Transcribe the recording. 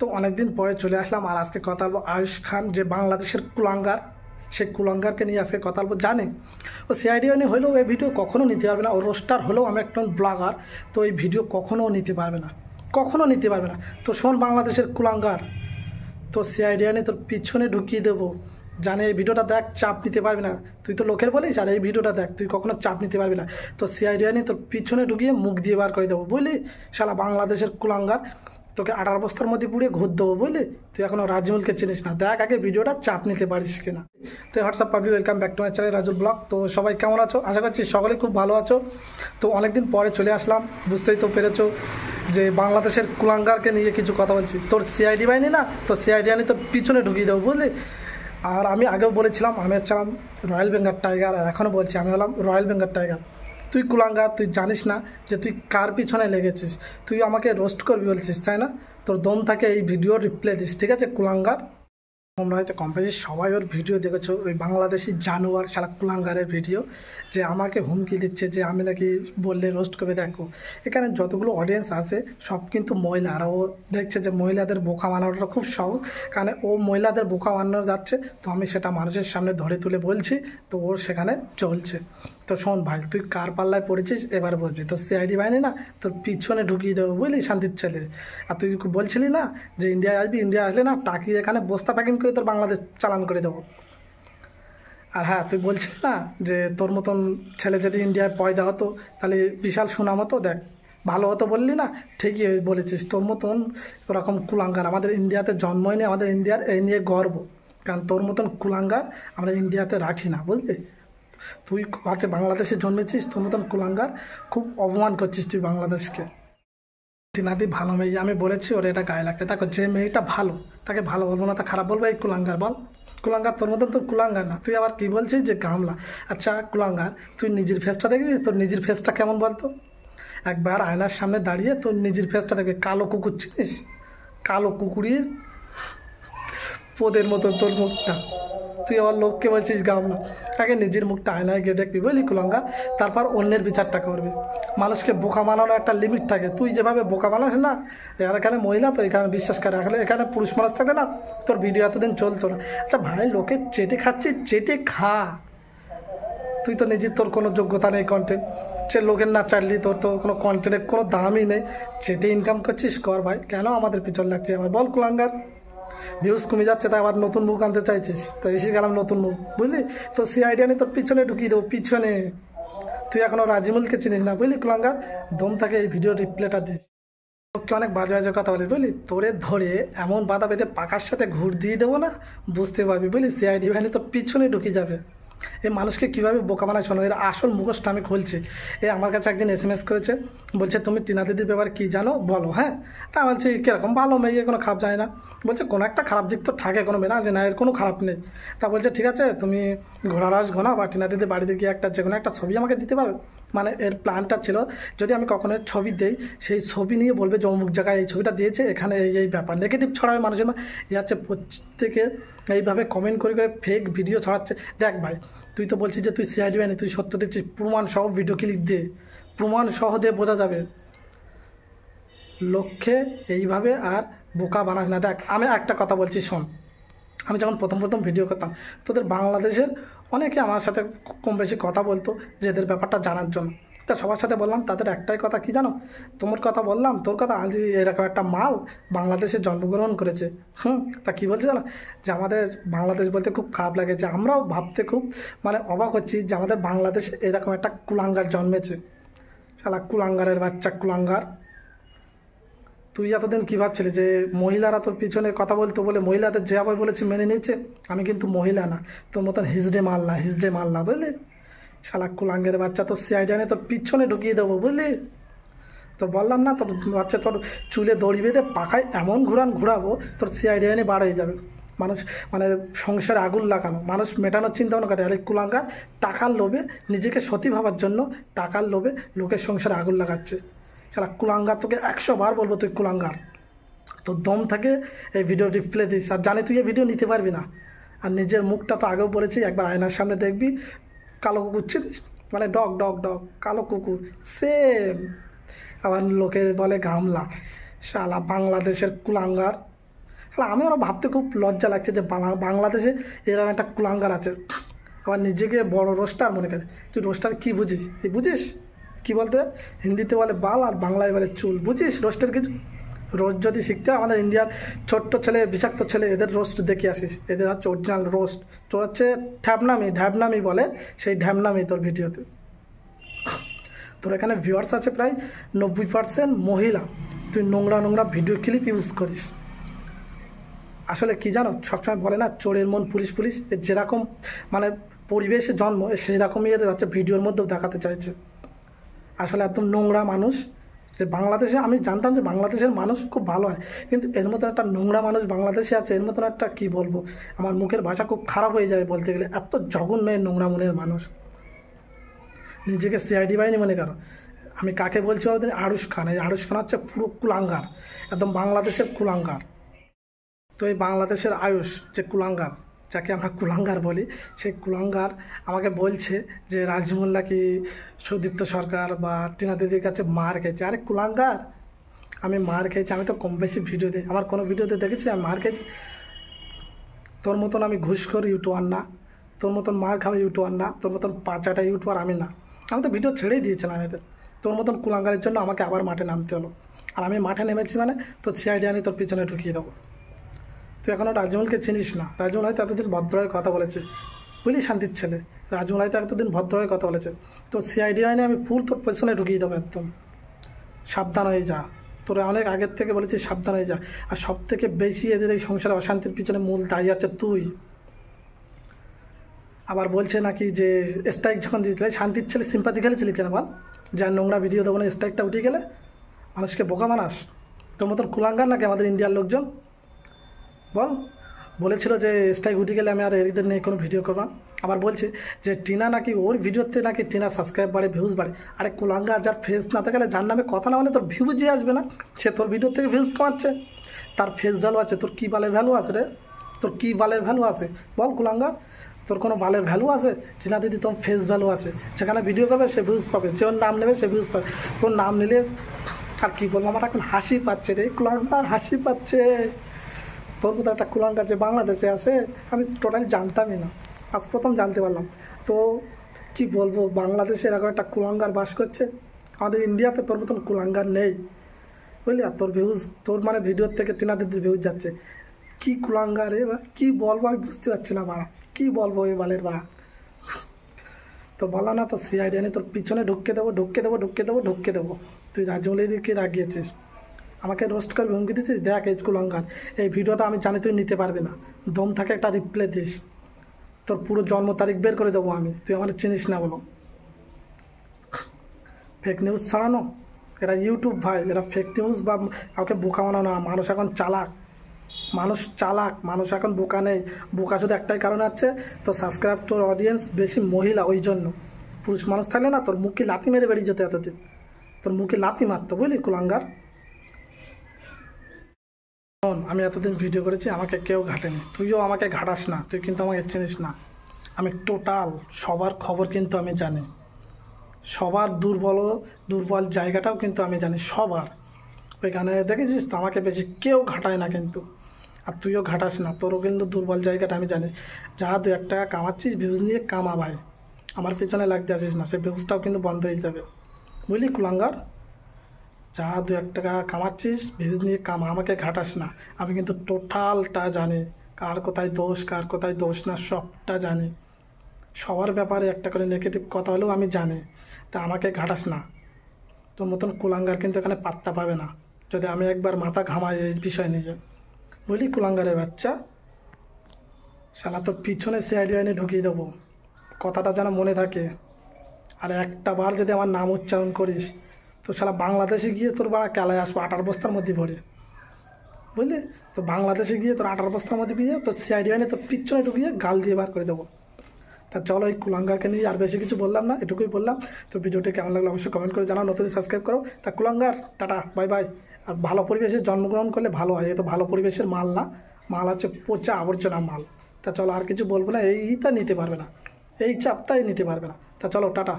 তো অনেকদিন পরে চলে আসলাম আর আজকে কথা বলব আয়ুষ খান যে বাংলাদেশের কুলাঙ্গার সেই কুলাঙ্গারকে নিয়ে আজকে কথা বলব। জানে, ও সিআইডি নিয়ে হলেও এই ভিডিও কখনও নিতে পারবে না, ও রোস্টার হলেও আমি একটা ব্লগার তো এই ভিডিও কখনও নিতে পারবে না, কখনও নিতে পারবে না। তো শোন বাংলাদেশের কুলাঙ্গার, তো সিআইডি নিয়ে তোর পিছনে ঢুকিয়ে দেবো। জানে এই ভিডিওটা দেখ, চাপ নিতে পারবি না। তুই তো লোকের বলিস, আর এই ভিডিওটা দেখ, তুই কখনো চাপ নিতে পারবি না। তো সিআইডি নিয়ে তোর পিছনে ঢুকিয়ে মুখ দিয়ে বার করে দেবো, বুঝলি? শালা বাংলাদেশের কুলাঙ্গার তোকে আঠারো বস্তার মধ্যে পুড়ে ঘুর দেবো বুঝলি? তুই এখনও রাজমুলকে চিনিস না। দেখ আগে ভিডিওটা চাপ নিতে পারিস কিনা। তো WhatsApp public welcome back to my channel Rajul blog তো সবাই কেমন আছো? আশা করছি সকলে খুব ভালো আছো। তো অনেকদিন পরে চলে আসলাম। বুঝতেই তো পেরেছ যে বাংলাদেশের কুলাঙ্গারকে নিয়ে কিছু কথা বলছি। তোর সিআইডি বাহিনী না? তো সিআইডি আনি তোর পিছনে ঢুকিয়ে দেবো, বুঝলি? আর আমি আগেও বলেছিলাম, আমি হচ্ছিলাম রয়্যাল বেঙ্গল টাইগার আর এখনও বলছি আমি হলাম রয়্যাল বেঙ্গল টাইগার তুই কুলাঙ্গা, তুই জানিস না যে তুই কার পিছনে লেগেছিস। তুই আমাকে রোস্ট করবি বলছিস, তাই না? তোর দম থাকে এই ভিডিও রিপ্লাই দিস, ঠিক আছে, কুলাঙ্গার? তোমরা হয়তো কম বেশি সবাই ওর ভিডিও দেখেছ, ওই বাংলাদেশি জানোয়ার সারা কুলাঙ্গারের ভিডিও, যে আমাকে হুমকি দিচ্ছে, যে আমি নাকি বললে রোস্ট করে দেখো, এখানে যতগুলো অডিয়েন্স আছে, সব কিন্তু মহিলা। আর ও দেখছে যে মহিলাদের বোকা বানানোটা খুব সহজ কারণ ও মহিলাদের বোকা বানানো যাচ্ছে, তো আমি সেটা মানুষের সামনে ধরে তুলে বলছি, তো ওর সেখানে চলছে। তো শোন ভাই, তুই কার পাল্লায় পড়েছিস? এবার বলবি তোর সিআইডি বাহিনী না, তোর পিছনে ঢুকিয়ে দেবো বুঝলি শান্তির ছেলে। আর তুই বলছিলি না যে ইন্ডিয়ায় আসবি ইন্ডিয়া আসলে না, টাকি এখানে বস্তা প্যাকিং করে তোর বাংলাদেশ চালান করে দেবো। আর হ্যাঁ তুই বলছিস না যে তোর মতন ছেলে যদি ইন্ডিয়ায় পয়দা হতো, তাহলে বিশাল সুনাম হতো? দেখ, ভালো হতো বললি না? ঠিকই বলেছিস, তোর মতন ওরকম কুলাঙ্গার। আমাদের ইন্ডিয়াতে জন্মই নেই, আমাদের ইন্ডিয়ার এই নিয়ে গর্ব। কারণ তোর মতন কুলাঙ্গার আমরা ইন্ডিয়াতে রাখি না, বুঝলি? তুই আছে বাংলাদেশে জন্মেছিস, তোর মতন কুলাঙ্গার খুব অপমান করছিস তুই বাংলাদেশকে। টিনাদি ভালো মেয়ে আমি বলেছি, ওর এটা গায়ে লাগছে। দেখো, যে মেয়েটা ভালো, তাকে ভালো বলব না, তা খারাপ বলব, এই কুলাঙ্গার বল। কুলাঙ্গার তোর মতন তোর কুলাঙ্গার না। তুই আবার কী বলছিস যে গামলা? আচ্ছা কুলাঙ্গার, তুই নিজের ফেসটা দেখেছিস? তোর নিজের ফেসটা কেমন বলতো? একবার আয়নার সামনে দাঁড়িয়ে তোর নিজের ফেসটা দেখবে। কালো কুকুর, চিনিস? কালো কুকুরের পোদের মতো তোর মুখটা। তুই আমার লোককে বলছিস গামলা আগে নিজের মুখটা আয়নায় গিয়ে দেখবি, বুঝলি কুলঙ্গা? তারপর অন্যের বিচারটা করবি। মানুষকে বোকা বানানোর একটা লিমিট থাকে। তুই যেভাবে বোকা বানাস না এর এখানে মহিলা তো এখানে বিশ্বাস করে। রাখলে এখানে পুরুষ মানুষ থাকলে না, তোর ভিডিও এতদিন চলতো না। আচ্ছা ভাই, লোকে চেটে খাচ্ছিস চেটে খা। তুই তো নিজের, তোর কোনো যোগ্যতা নেই কন্টেন্ট সে লোকের না চাইলি তোর তো কোনো কন্টেন্টের কোনো দামই নেই। চেটে ইনকাম করছিস, কর ভাই। কেন আমাদের পিছন লাগছে? আবার বল কুলাঙ্গার। ভিউজ কমে যাচ্ছে তাই আবার নতুন মুখ আনতে চাইছিস। তো এসে গেলাম নতুন মুখ, বুঝলি? তো সে আইডিয়া নিয়ে তোর পিছনে ঢুকিয়ে দেবো, পিছনে। তুই এখনও রাজিমুলকে চিনিস না, বুঝলি? কুলাঙ্গার, দম থাকে এই ভিডিও রিপ্লেটা দিস তোকে অনেক বাজে বাজে কথা বলিস বুঝলি? তোরে ধরে এমন বাধা পেতে পাকার সাথে ঘুর দিয়ে দেবো না, বুঝতে পারবি, বুঝলি? সিআইডি বাহিনী তোর পিছনে ঢুকে যাবে। এই মানুষকে কীভাবে বোকা বানায় শোনো? এর আসল মুখোশটা আমি খুলছি। এ আমার কাছে একদিন এস এম এস করেছে, বলছে, তুমি টিনা দিদির ব্যাপারে কী জানো? বলো হ্যাঁ? তা বলছি, কীরকম ভালো মেয়ে, কোনো খারাপ যায় না। বলছে, কোনো একটা খারাপ দিক তো থাকে কোনো মেয়ে, না? যে না, এর কোনো খারাপ নেই। তা বলছে, ঠিক আছে, তুমি ঘোড়ারাস ঘোনা বা টিনা দিদির বাড়িতে গিয়ে একটা যে কোনো একটা ছবি আমাকে দিতে পারবে মানে এর প্ল্যানটা ছিল, যদি আমি কখনো ছবি দেই, সেই ছবি নিয়ে বলবে যে অমুক জায়গায় এই ছবিটা দিয়েছে, এখানে এই এই ব্যাপার। নেগেটিভ ছড়াবে মানুষের এ হচ্ছে প্রত্যেকে এইভাবে কমেন্ট করে করে ফেক ভিডিও ছড়াচ্ছে। দেখ ভাই, তুই তো বলছিস যে তুই সিআইডি বানি তুই সত্য দিচ্ছিস, প্রমাণ সহ ভিডিও ক্লিপ দে। প্রমাণ সহ দিয়ে বোঝা যাবে। লক্ষ্যে এইভাবে আর বোকা বানাস না। দেখ, আমি একটা কথা বলছি, শোন। আমি যখন প্রথম প্রথম ভিডিও করতাম, তোদের বাংলাদেশের অনেকে আমার সাথে কম বেশি কথা বলতো যে এদের ব্যাপারটা জানার জন্য। তা সবার সাথে বললাম, তাদের একটাই কথা কি জানো? তোমার কথা বললাম, তোর কথা আজ এরকম একটা মাল বাংলাদেশে জন্মগ্রহণ করেছে। হুম, তা কী বলছে জানো? যে আমাদের বাংলাদেশ বলতে খুব খারাপ লাগে, যে আমরাও ভাবতে খুব মানে অবাক হচ্ছি যে আমাদের বাংলাদেশে এরকম একটা কুলাঙ্গার জন্মেছে। শালা কুলাঙ্গারের বাচ্চা, কুলাঙ্গার। তুই এতদিন কী ভাবছিলি যে মহিলারা তোর পিছনে কথা বলতো বলে মহিলাদের যে আবার বলেছি মেনে নিয়েছে? আমি কিন্তু মহিলা না। তোর মতন হিজড়ে না হিজড়ে না, বুঝলি? শালা কুলাঙ্গের বাচ্চা, তোর সিআইডিয়ানে তোর পিছনে ঢুকিয়ে দেবো, বুঝলি? তোর বললাম না, তোর বাচ্চা তোর চুলে দড়ি বেঁধে পাখায় এমন ঘুরান ঘুরাবো, তোর সিআইডিয়ানে বাড়াই যাবে। মানুষ মানে সংসারে আগুন লাগানো, মানুষ মেটানোর চিন্তা ভাবনা করে, আর কুলাঙ্গার টাকার লোভে নিজেকে সতী ভাবার জন্য টাকার লোভে লোকের সংসারে আগুন লাগাচ্ছে। সারা কুলাঙ্গার তোকে একশো বার বলব তুই কুলাঙ্গার। তোর দম থাকে এই ভিডিও রিপ্লে দিস। আর জানি তুই এই ভিডিও নিতে পারবি না। আর নিজের মুখটা তো আগেও বলেছি, একবার আয়নার সামনে দেখবি, কালো কুকুর ছিলিস মানে ডগ ডগ ডগ কালো কুকুর। সেম আবার লোকে বলে গামলা। শালা বাংলাদেশের কুলাঙ্গার। তাহলে আমি আরও ভাবতে খুব লজ্জা লাগছে যে বাংলা- বাংলাদেশে এরকম একটা কুলাঙ্গার আছে। আবার নিজেকে বড় রোস্টার মনে করে। তুই রোস্টার কী বুঝিস? এই বুঝিস? কি বলতে? হিন্দিতে বলে বাল আর বাংলায় বলে চুল। বুঝিস? রোস্টের কিছু? রোস্ট যদি শিখতে হয়, আমাদের ইন্ডিয়ার ছোট্ট ছেলে বিষাক্ত ছেলে এদের রোস্ট দেখে আসিস। এদের হচ্ছে অরিজিনাল রোস্ট। তোর হচ্ছে ঢ্যাবনামি ঢ্যাবনামি বলে সেই ঢ্যাবনামি তোর ভিডিওতে। তোর এখানে ভিউয়ার্স আছে প্রায় নব্বই পার্সেন্ট মহিলা। তুই নোংরা নোংরা ভিডিও ক্লিপ ইউজ করিস। আসলে কি জানো? সবসময় বলে না চোরের মন পুলিশ পুলিশ। যেরকম মানে পরিবেশে জন্ম সেই রকমই হচ্ছে ভিডিওর মধ্যেও দেখাতে চাইছে। আসলে একদম নোংরা মানুষ যে বাংলাদেশে, আমি জানতাম যে বাংলাদেশের মানুষ খুব ভালো হয়। কিন্তু এর মতন একটা নোংরা মানুষ বাংলাদেশে আছে, এর মতন একটা কী বলব? আমার মুখের ভাষা খুব খারাপ হয়ে যাবে বলতে গেলে। এত জঘন্য নোংরা মনের মানুষ। নিজেকে সিআইডি বাহিনী মনে করো। আমি কাকে বলছি বলতে আড়ুস খান। এই আড়ুস খান হচ্ছে পুরো কুলাঙ্গার। একদম বাংলাদেশের কুলাঙ্গার। তো এই বাংলাদেশের আয়ুষ যে কুলাঙ্গার যাকে আমরা কুলাঙ্গার বলি সেই কুলাঙ্গার আমাকে বলছে যে, রাজমোল্লা কি সুদীপ্ত সরকার বা টিনা দিদির কাছে মার খেয়েছে? আরে কুলাঙ্গার, আমি মার খেয়েছি, আমি তো কম বেশি ভিডিও দিই আমার কোনো ভিডিওতে দেখেছি আমি মার খেয়েছি। তোর মতন আমি ঘুষ ঘুষখোর ইউটিউবার না, তোর মতন মার খাওয়া ইউটিউবার না, তোর মতন পাঁচাটা ইউটিউবার আমি না। আমি তো ভিডিও ছেড়েই দিয়েছিলাম এদের। তোর মতন কুলাঙ্গারের জন্য আমাকে আবার মাঠে নামতে হলো। আর আমি মাঠে নেমেছি মানে তোর সিআইডি আনি, তোর পিছনে ঢুকিয়ে দেবো। তুই এখনও রাজমলকে চিনিস না। রাজমল হয়তো এতদিন ভদ্র হয়ে কথা বলেছে। বুঝলি, শান্তির ছেলে। রাজমল হয়তো এতদিন ভদ্র হয়ে কথা বলেছে। তো সিআইডি আইনে আমি ফুল তোর পেছনে ঢুকিয়ে দেবো একদম। সাবধান হয়ে যা। তোরা অনেক আগের থেকে বলেছি সাবধান হয়ে যা। আর সব থেকে বেশি এদের এই সংসারে অশান্তির পিছনে মূল দায়ী আছে তুই। আবার বলছে নাকি যে স্ট্রাইক যখন দিয়েছিলে শান্তির ছেলে সিম্পাতি খেলেছিলি কেন বল? যার নোংরা ভিডিও দেবো না স্ট্রাইকটা উঠে গেলে? মানুষকে বোকা মানাস তোর মতন কুলাঙ্গার নাকি আমাদের ইন্ডিয়ার লোকজন? বল। বলেছিল যে স্ট্রাইক উঠে গেলে আমি আর এদের নিয়ে কোনো ভিডিও করবাম আবার বলছে যে, টিনা নাকি, ওর ভিডিওতে নাকি টিনা সাবস্ক্রাইব বাড়ে ভিউজ বাড়ে। আরে কুলাঙ্গা, যার ফেস না থাকলে যার নামে কথা না মানে তোর ভিউজই আসবে না। সে তোর ভিডিও থেকে ভিউজ কামাচ্ছে। তার ফেস ভ্যালু আছে, তোর কী বালের ভ্যালু আছে রে? তোর কী বালের ভ্যালু আছে? বল কুলাঙ্গা, তোর কোনো বালের ভ্যালু আছে? টিনা দিদি, তোর ফেস ভ্যালু আছে। যেখানে ভিডিও করবে, সে ভিউজ পাবে। যে ওর নাম নেবে, সে ভিউজ পাবে। তোর নাম নিলে আর কী বলব? আমার এখন হাসি পাচ্ছে রে কুলাঙ্গার হাসি পাচ্ছে। তোর একটা কুলাঙ্গার যে বাংলাদেশে আছে, আমি টোটালি জানতামই না। আজ প্রথম জানতে পারলাম। তো কি বলব, বাংলাদেশে এরকম একটা কুলাঙ্গার বাস করছে। আমাদের ইন্ডিয়াতে তোর মতন কুলাঙ্গার নেই। বুঝলি? আর তোর ভিউজ তোর মানে ভিডিওর থেকে টিনা দিদির ভিউজ যাচ্ছে। কি কুলাঙ্গার এ বা? কী বলব আমি বুঝতে পারছি না বাড়া। কী বলব এই বালের বাড়া? তো বলা না তো সিআইডি আনি, তোর পিছনে ঢুকে দেবো ঢুকে দেবো ঢুকে দেবো ঢুকে দেবো। তুই রাজমৌলিদিকে রাগিয়েছিস। আমাকে রোস্ট করবে হুমকি দিচ্ছিস দেখ এই কুলঙ্গার এই ভিডিওটা আমি জানি তুই নিতে পারবি না। দম থাকে একটা রিপ্লে দিস। তোর পুরো জন্ম তারিখ বের করে দেবো আমি। তুই আমার চিনিস না বলো ফেক নিউজ ছাড়ানো। এটা ইউটিউব ভাই এটা ফেক নিউজ বা কাউকে বোকা বানানো না। মানুষ এখন চালাক। মানুষ চালাক। মানুষ এখন বোকা নেই। বোকা শুধু একটাই কারণ আছে তো সাবস্ক্রাইব তোর অডিয়েন্স বেশি মহিলা, ওই জন্য। পুরুষ মানুষ থাকলে না, তোর মুখে লাথি মেরে বেরিয়ে যেত এতদিন। তোর মুখে লাথি মারতো, বুঝলি কুলাঙ্গার? শোন, আমি এতদিন ভিডিও করেছি আমাকে কেউ ঘাটেনি। তুইও আমাকে ঘাটাস না তুই কিন্তু আমাকে চিনিস না। আমি টোটাল সবার খবর কিন্তু আমি জানি। সবার দুর্বল দুর্বল জায়গাটাও কিন্তু আমি জানি সবার। ওইখানে দেখেছিস তো আমাকে বেশি কেউ ঘাটায় না কিন্তু। আর তুইও ঘাটাস না তোরও কিন্তু দুর্বল জায়গাটা আমি জানি। যা দু এক টাকা কামাচ্ছিস ভিউজ নিয়ে কামা ভাই আমার পেছনে লাগতে আসিস না সেই ভিউজটাও কিন্তু বন্ধ হয়ে যাবে। বুঝলি কুলাঙ্গার? যা দু এক টাকা কামাচ্ছিস ভিউজ নিয়ে কামা, আমাকে ঘাটাস না। আমি কিন্তু টোটালটা জানি। কার কোথায় দোষ, কার কোথায় দোষ না, সবটা জানি। সবার ব্যাপারে একটা করে নেগেটিভ কথা হলেও আমি জানি। তা আমাকে ঘাটাস না। তোর মতন কুলাঙ্গার কিন্তু এখানে পাত্তা পাবে না। যদি আমি একবার মাথা ঘামাই এই বিষয় নিয়ে। বুঝলি কুলাঙ্গারের বাচ্চা? শালা তোর পিছনে সিআইডি আইনে ঢুকিয়ে দেবো। কথাটা যেন মনে থাকে। আর একটা বার যদি আমার নাম উচ্চারণ করিস তো শালা বাংলাদেশে গিয়ে তোর বাড়া কেলায় আসব আটার বস্তার মধ্যে ভরে। বুঝলি? তো বাংলাদেশে গিয়ে তোর আটার বস্তার মধ্যে গিয়ে তোর সিআইডি আইনে তোর পিছনে ঢুকিয়ে গাল দিয়ে বার করে দেবো। তা চলো এই কুলাঙ্গারকে নিয়ে আর বেশি কিছু বললাম না, এটুকুই বললাম। তো ভিডিওটি কেমন লাগল অবশ্যই কমেন্ট করে জানাও, নতুন সাবস্ক্রাইব করো। তা কুলাঙ্গার, টাটা, বাই বাই। আর ভালো পরিবেশে জন্মগ্রহণ করলে ভালো হয়, এ তো ভালো পরিবেশের মাল না। মাল হচ্ছে পচা আবর্জনা মাল। তা চলো আর কিছু বলব না এইটা নিতে পারবে না। এই চাপটাই নিতে পারবে না। তা চলো, টাটা।